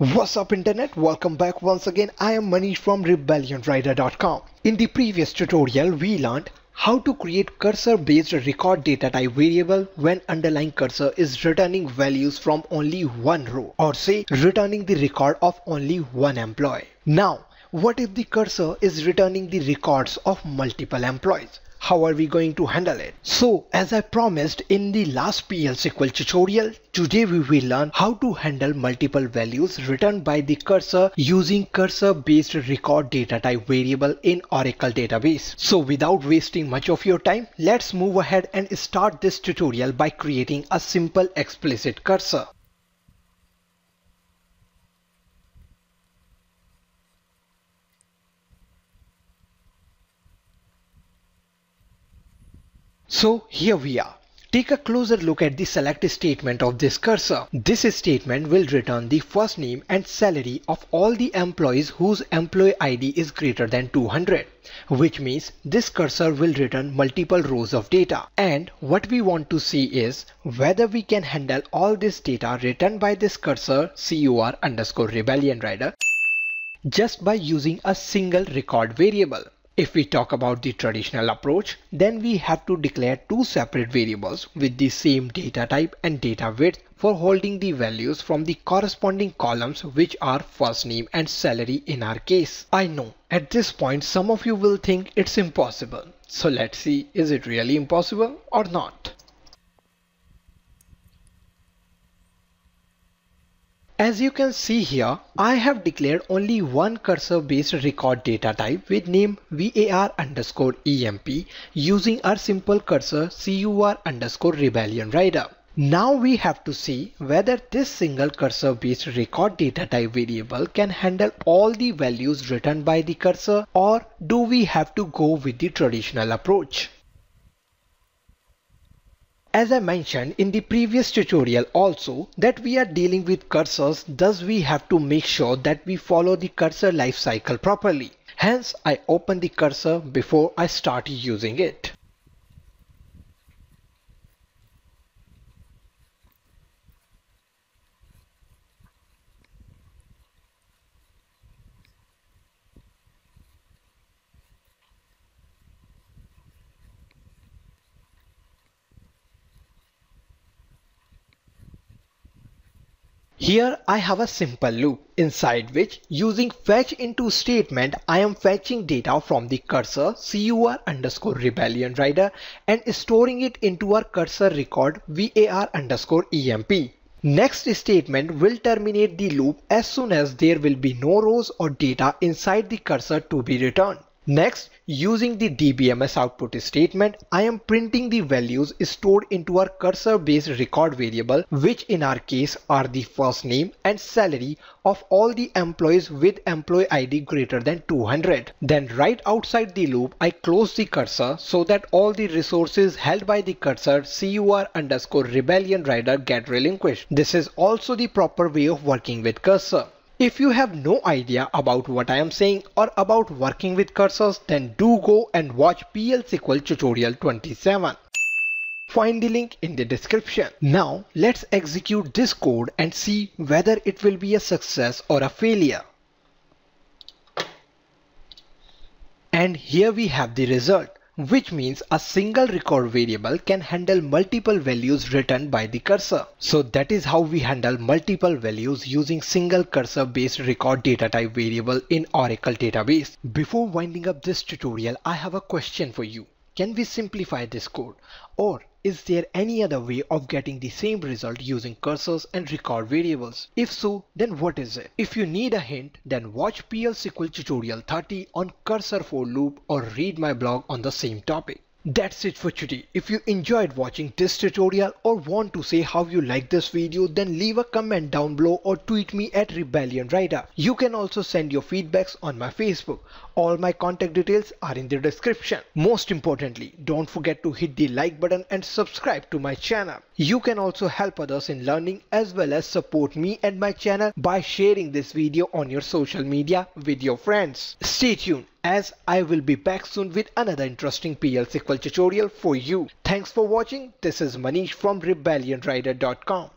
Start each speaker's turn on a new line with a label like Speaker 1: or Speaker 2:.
Speaker 1: What's up internet? Welcome back once again. I am Manish from rebellionrider.com. In the previous tutorial, we learned how to create cursor based record data type variable when underlying cursor is returning values from only one row or say returning the record of only one employee. Now, what if the cursor is returning the records of multiple employees? How are we going to handle it? So as I promised in the last PL SQL tutorial, today we will learn how to handle multiple values returned by the cursor using cursor based record data type variable in Oracle database. So without wasting much of your time, let's move ahead and start this tutorial by creating a simple explicit cursor. So here we are. Take a closer look at the select statement of this cursor. This statement will return the first name and salary of all the employees whose employee ID is greater than 200, which means this cursor will return multiple rows of data. And what we want to see is whether we can handle all this data written by this cursor cur underscore rebellion rider just by using a single record variable. If we talk about the traditional approach, then we have to declare two separate variables with the same data type and data width for holding the values from the corresponding columns which are first name and salary in our case. I know at this point some of you will think it's impossible. So let's see is it really impossible or not. As you can see here, I have declared only one cursor based record data type with name var underscore emp using our simple cursor cur underscore rebellion rider. Now we have to see whether this single cursor based record data type variable can handle all the values written by the cursor or do we have to go with the traditional approach. As I mentioned in the previous tutorial also that we are dealing with cursors thus we have to make sure that we follow the cursor life cycle properly. Hence I open the cursor before I start using it. Here I have a simple loop inside which using fetch into statement I am fetching data from the cursor cur underscore rebellion rider and storing it into our cursor record var underscore emp. Next statement will terminate the loop as soon as there will be no rows or data inside the cursor to be returned. Next, using the dbms output statement, I am printing the values stored into our cursor based record variable, which in our case are the first name and salary of all the employees with employee ID greater than 200. Then right outside the loop, I close the cursor so that all the resources held by the cursor cur underscore rebellion rider get relinquished. This is also the proper way of working with cursor. If you have no idea about what I am saying or about working with cursors then do go and watch PL SQL tutorial 27. Find the link in the description. Now let's execute this code and see whether it will be a success or a failure. And here we have the result which means a single record variable can handle multiple values written by the cursor. So that is how we handle multiple values using single cursor based record data type variable in Oracle database. Before winding up this tutorial, I have a question for you. Can we simplify this code or is there any other way of getting the same result using cursors and record variables? If so, then what is it? If you need a hint, then watch PL SQL tutorial 30 on cursor for loop or read my blog on the same topic. That's it for today. If you enjoyed watching this tutorial or want to say how you like this video then leave a comment down below or tweet me at Rebellion Rider. You can also send your feedbacks on my Facebook. All my contact details are in the description. Most importantly, don't forget to hit the like button and subscribe to my channel. You can also help others in learning as well as support me and my channel by sharing this video on your social media with your friends. Stay tuned as I will be back soon with another interesting PL SQL tutorial for you. Thanks for watching. This is Manish from RebellionRider.com.